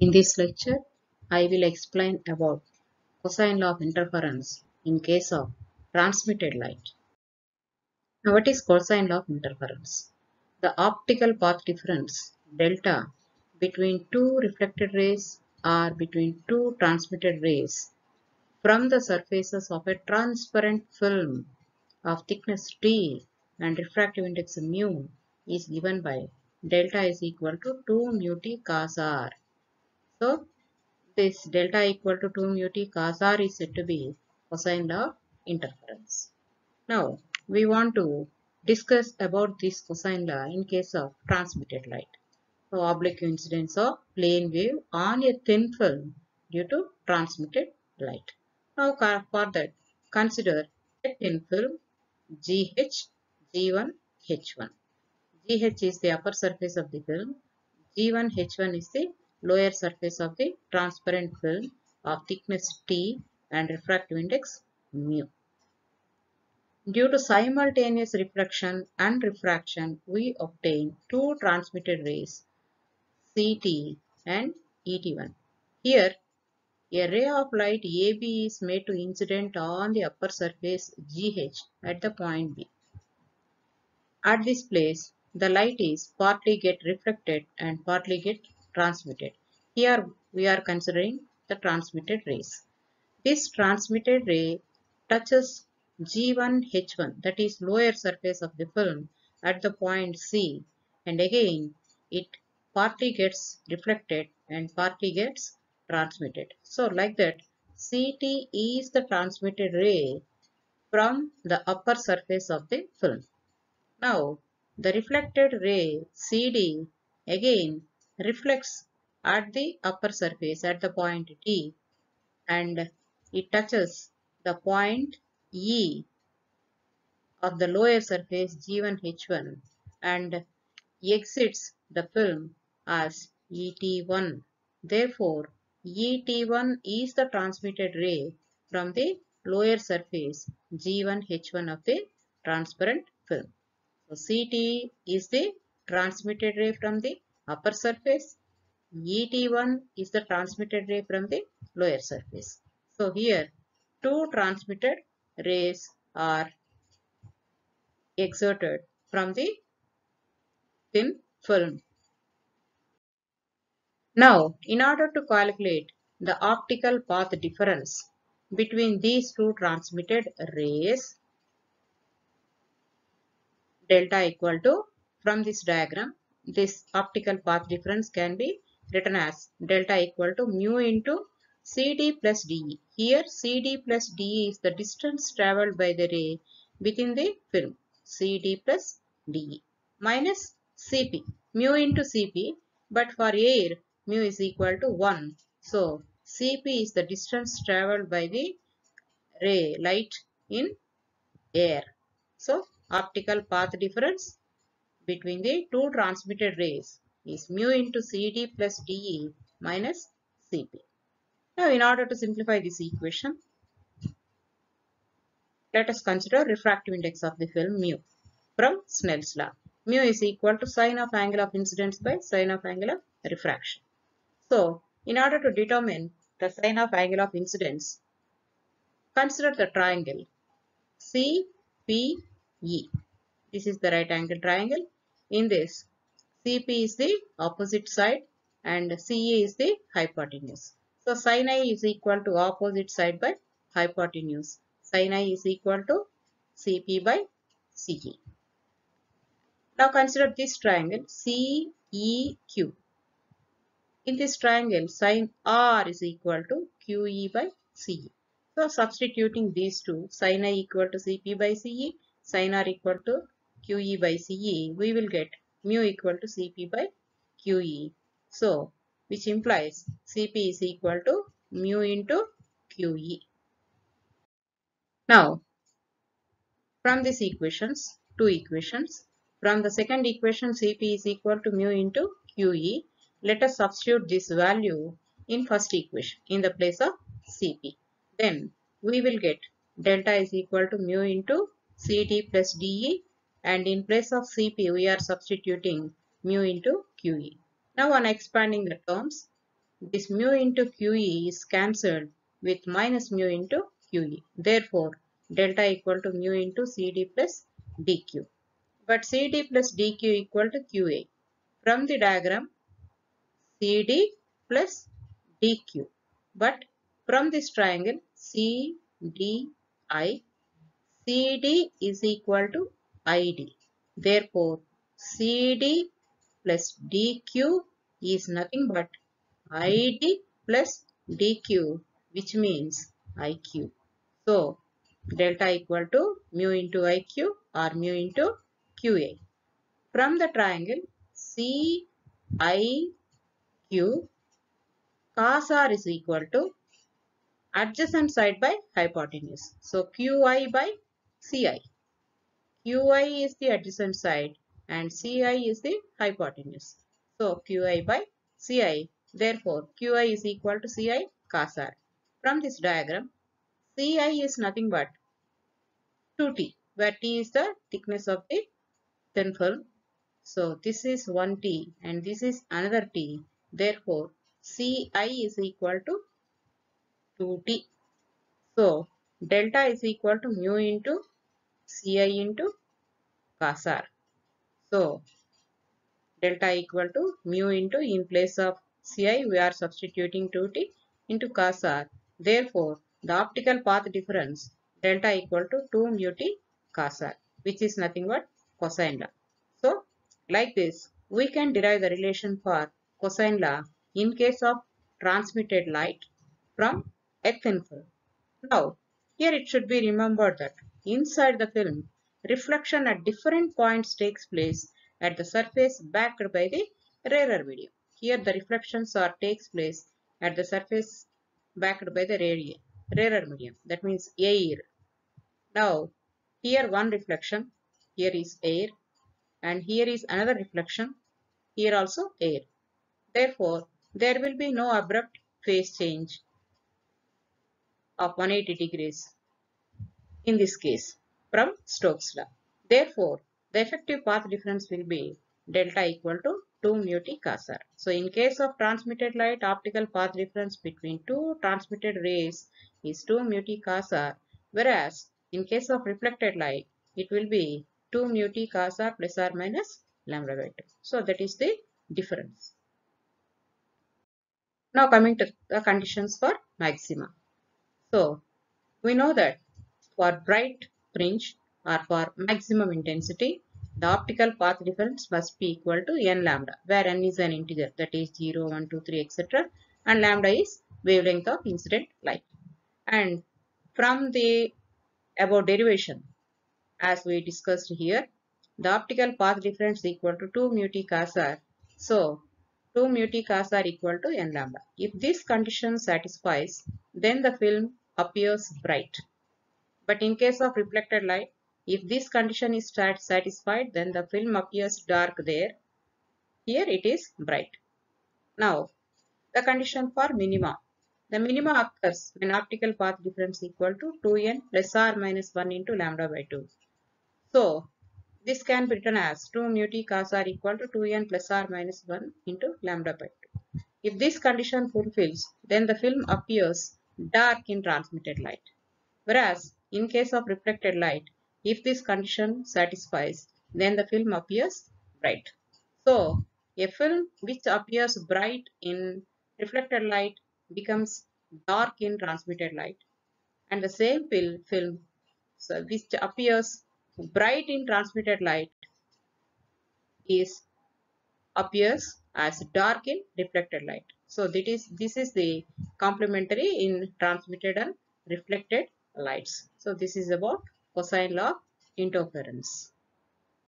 In this lecture, I will explain about cosine law of interference in case of transmitted light. Now, what is cosine law of interference? The optical path difference delta between two reflected rays or between two transmitted rays from the surfaces of a transparent film of thickness t and refractive index mu is given by delta is equal to 2 mu t cos r. So, this delta equal to 2 mu t cos r is said to be cosine of interference. Now, we want to discuss about this cosine law in case of transmitted light. So, oblique incidence of plane wave on a thin film due to transmitted light. Now, for that, consider a thin film GH, G1, H1. GH is the upper surface of the film. G1, H1 is the lower surface of the transparent film of thickness T and refractive index mu. Due to simultaneous reflection and refraction, we obtain two transmitted rays CT and ET1. Here, a ray of light AB is made to incident on the upper surface GH at the point B. At this place, the light is partly get reflected and partly get transmitted. Here we are considering the transmitted rays. This transmitted ray touches G1 H1 that is lower surface of the film at the point C and again it partly gets reflected and partly gets transmitted. So like that CT is the transmitted ray from the upper surface of the film. Now the reflected ray CD again reflects at the upper surface at the point T and it touches the point E of the lower surface G1 H1 and exits the film as ET1. Therefore, ET1 is the transmitted ray from the lower surface G1 H1 of the transparent film. So, CT is the transmitted ray from the upper surface. ET1 is the transmitted ray from the lower surface. So, here two transmitted rays are exerted from the thin film. Now, in order to calculate the optical path difference between these two transmitted rays, delta equal to, from this diagram, this optical path difference can be written as delta equal to mu into CD plus DE. Here CD plus DE is the distance travelled by the ray within the film. CD plus DE minus CP. Mu into CP but for air mu is equal to 1. So CP is the distance travelled by the ray light in air. So optical path difference between the two transmitted rays is mu into CD plus DE minus CP. Now, in order to simplify this equation, let us consider refractive index of the film mu from Snell's law. Mu is equal to sine of angle of incidence by sine of angle of refraction. So, in order to determine the sine of angle of incidence, consider the triangle CPE. This is the right angle triangle. In this, CP is the opposite side and CA is the hypotenuse. So sin i is equal to opposite side by hypotenuse. Sin i is equal to CP by CE. Now consider this triangle CEQ. In this triangle sin R is equal to QE by CE. So substituting these two sin i equal to CP by CE, sin R equal to QE by CE, we will get mu equal to CP by QE. So which implies Cp is equal to mu into Qe. Now, from these equations, two equations, from the second equation Cp is equal to mu into Qe, let us substitute this value in first equation in the place of Cp. Then we will get delta is equal to mu into Ct plus De and in place of Cp we are substituting mu into Qe. Now on expanding the terms, this mu into QE is cancelled with minus mu into QE. Therefore, delta equal to mu into CD plus DQ. But CD plus DQ equal to QA. From the diagram, CD plus DQ. But from this triangle, CDI, CD is equal to ID. Therefore, CD plus DQ is nothing but ID plus DQ which means IQ. So, delta equal to mu into IQ or mu into QA. From the triangle CIQ, cos R is equal to adjacent side by hypotenuse. So, QI by CI. QI is the adjacent side and CI is the hypotenuse. So, QI by CI. Therefore, QI is equal to CI cos R. From this diagram, Ci is nothing but 2t, where t is the thickness of the thin film. So this is 1t and this is another t. Therefore, Ci is equal to 2t. So delta is equal to mu into Ci into cos r. So delta equal to mu into in place of Ci we are substituting 2t into cos r Therefore, the optical path difference delta equal to 2 mu t cos r which is nothing but cosine law. So, like this, we can derive the relation for cosine law in case of transmitted light from a thin. Now, here it should be remembered that inside the film, reflection at different points takes place at the surface backed by the rarer medium. Here the reflections are takes place at the surface backed by the rarer medium, that means air. Now, here one reflection, here is air, and here is another reflection, here also air. Therefore, there will be no abrupt phase change of 180 degrees in this case from Stokes law. Therefore, the effective path difference will be delta equal to 2 mu t cos r. So in case of transmitted light, optical path difference between two transmitted rays is 2 mu t cos r. Whereas in case of reflected light, it will be 2 mu t cos r plus or minus lambda by 2. So that is the difference. Now coming to the conditions for maxima. So we know that for bright fringe or for maximum intensity, the optical path difference must be equal to n lambda, where n is an integer that is 0, 1, 2, 3, etc. and lambda is wavelength of incident light. And from the above derivation, as we discussed here, the optical path difference is equal to 2 mu t cos r. So, 2 mu t cos r equal to n lambda. If this condition satisfies, then the film appears bright. But in case of reflected light, if this condition is satisfied, then the film appears dark there. Here it is bright. Now, the condition for minima. The minima occurs when optical path difference equal to 2n plus or minus 1 into lambda by 2. So, this can be written as 2 mu t cos r equal to 2n plus r minus 1 into lambda by 2. If this condition fulfills, then the film appears dark in transmitted light. Whereas, in case of reflected light, if this condition satisfies, then the film appears bright. So, a film which appears bright in reflected light becomes dark in transmitted light. And the same film so which appears bright in transmitted light is appears as dark in reflected light. So that is this is the complementary in transmitted and reflected lights. So this is about cosine law interference.